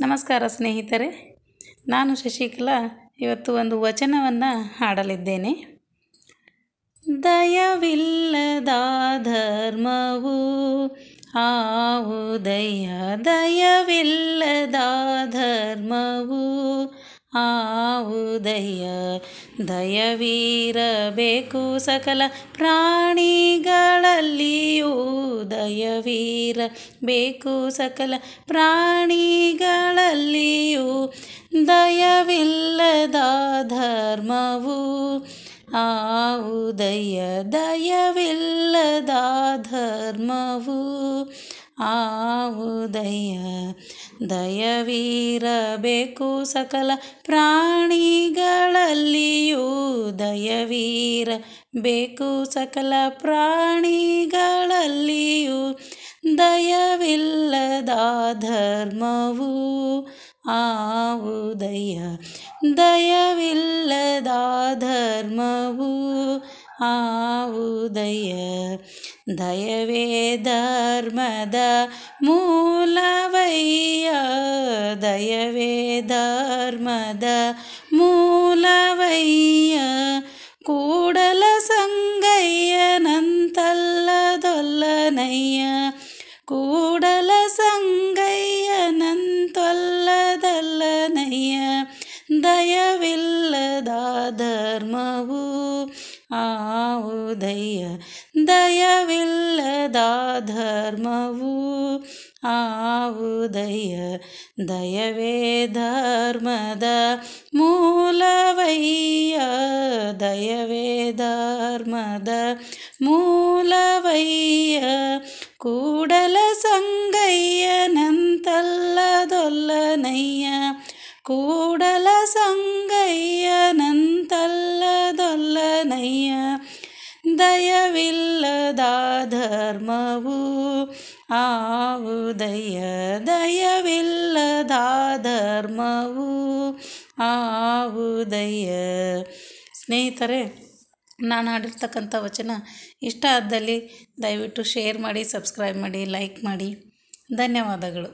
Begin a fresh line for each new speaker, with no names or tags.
ನಮಸ್ಕಾರ ಸ್ನೇಹಿತರೆ ನಾನು ಶಶಿಕಲಾ ಇವತ್ತು ಒಂದು ವಚನವನ್ನು ಹಾಡಲಿದ್ದೇನೆ. ದಯವಿಲ್ಲದ ಧರ್ಮವು ಆವುದಯ್ಯ ದಯವಿಲ್ಲದ ಧರ್ಮವು ಆವುದಯ್ಯ ದಯವಿರಬೇಕು ಸಕಲ ಪ್ರಾಣಿಗಳಲ್ಲಿಯೂ ದಯವಿರಬೇಕು ಸಕಲ ಪ್ರಾಣಿಗಳಲ್ಲಿಯೂ ದಯವಿಲ್ಲದ ಧರ್ಮವು ಆವುದಯ್ಯ ದಯವಿಲ್ಲದ ಧರ್ಮವು ಆವುದಯ್ಯ ದಯವಿರಬೇಕು ಸಕಲ ಪ್ರಾಣಿಗಳಲ್ಲಿಯೂ ದಯವೀರ ಬೇಕು ಸಕಲ ಪ್ರಾಣಿಗಳಲ್ಲಿಯೂ ದಯವಿಲ್ಲದ ಧರ್ಮವು ಆವುದಯ್ಯ ದಯವಿಲ್ಲದ ಧರ್ಮವು ಆವುದಯ್ಯ ದಯವೇ ಧರ್ಮದ ಮೂಲವಯ್ಯ ದಯವೇ ಧರ್ಮದ ಮೂಲವಯ್ಯ ಕೂಡಲ ಸಂಗಯ್ಯನಂತಲ್ಲದೊಲ್ಲನಯ್ಯ ಕೂಡಲ ಸಂಗಯ್ಯನಂತೊಲ್ಲದಲ್ಲನಯ್ಯ ದಯವಿಲ್ಲದ ಧರ್ಮವು ಆವುದಯ್ಯ ದಯವಿಲ್ಲದ ಧರ್ಮವು ಆವುದಯ್ಯ ದಯವೇ ಧರ್ಮದ ಮೂಲವಯ್ಯ ದಯವೇ ಧರ್ಮದ ಮೂಲವಯ್ಯ ಕೂಡಲ ಸಂಗಯ್ಯನಂತಲ್ಲದೊಲ್ಲನಯ್ಯ ಕೂಡಲ ಸಂಗಯ್ಯನಂತಲ್ಲದೊಲ್ಲನಯ್ಯ ದಯವಿಲ್ಲದ ಧರ್ಮವು ಆವುದಯ್ಯ ದಯವಿಲ್ಲದ ಧರ್ಮವು ಆವುದಯ್ಯ ಸ್ನೇಹಿತರೆ, ನಾನು ಹಾಡಿರ್ತಕ್ಕಂಥ ವಚನ ಇಷ್ಟ ಆದಲ್ಲಿ ದಯವಿಟ್ಟು ಶೇರ್ ಮಾಡಿ, ಸಬ್ಸ್ಕ್ರೈಬ್ ಮಾಡಿ, ಲೈಕ್ ಮಾಡಿ. ಧನ್ಯವಾದಗಳು.